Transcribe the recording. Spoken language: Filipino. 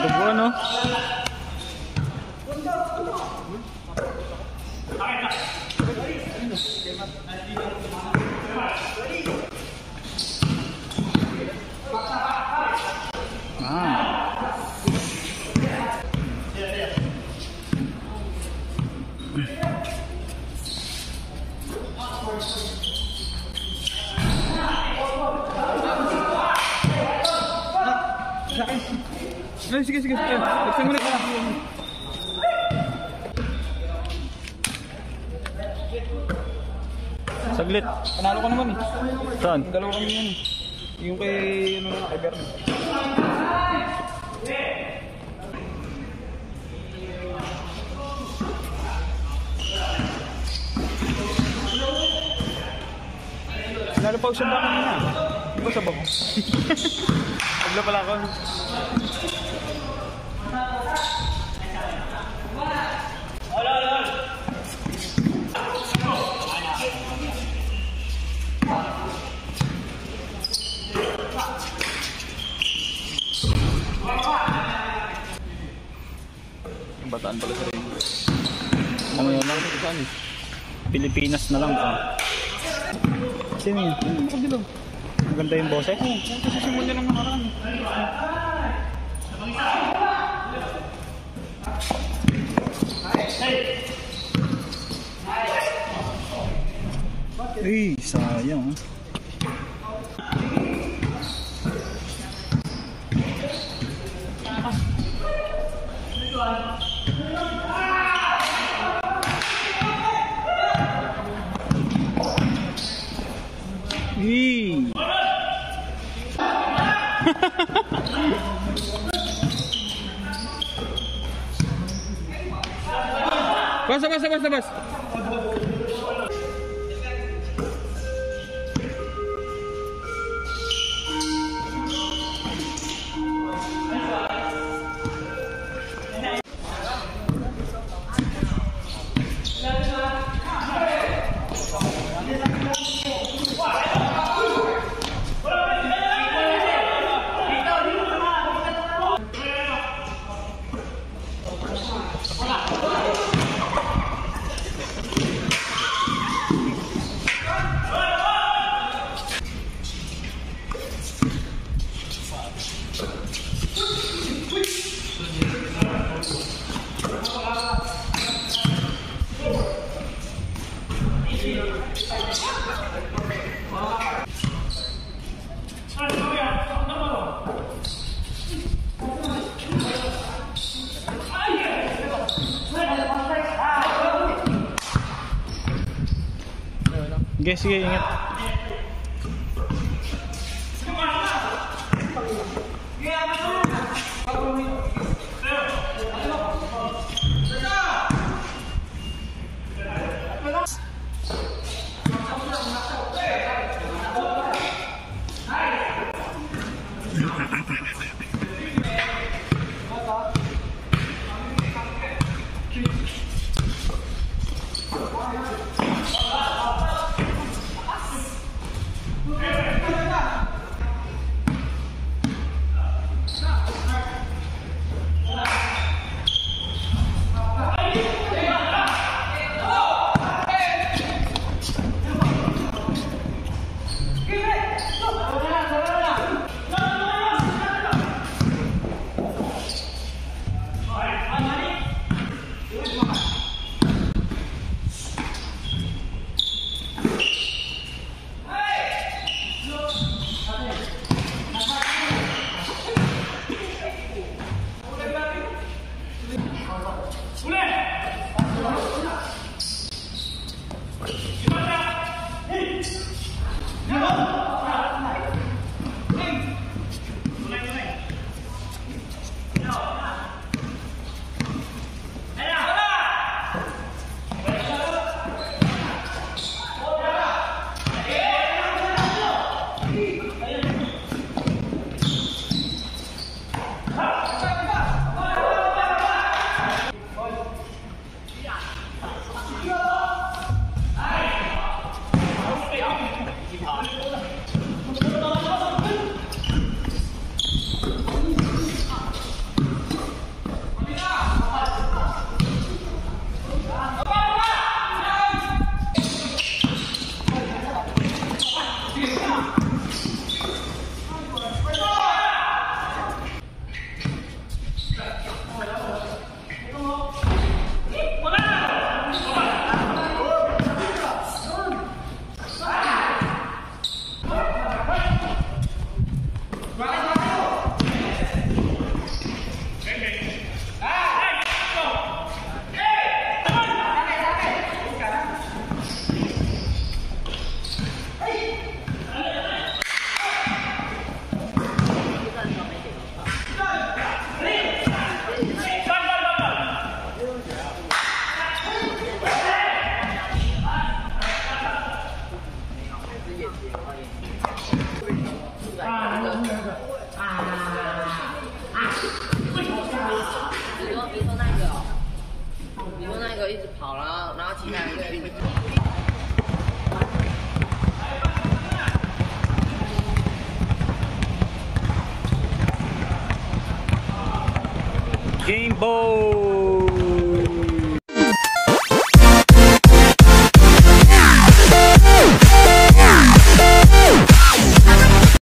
Pues bueno. Thank you. Ay, sige, sige. sige. Buksan mo na. Saglit. Panalo ka naman eh. Saan? Dalawa kami yan eh. Yung kay, ano na, kay Bernie. Lalo pa usap ba kanina? Di ba sabak ko? Pagla pala ako. Yung Bataan pala sa rin. Ano yun lang? Pilipinas na lang. Ah. Sino yun? Nakadilaw. Maganda yung boses? Oo, kasi simula niya lang nakaraan. Ay, sayang. Hey. Passa, passa, passa, passa. Okay, sige, ingat. Yeah, Game ball!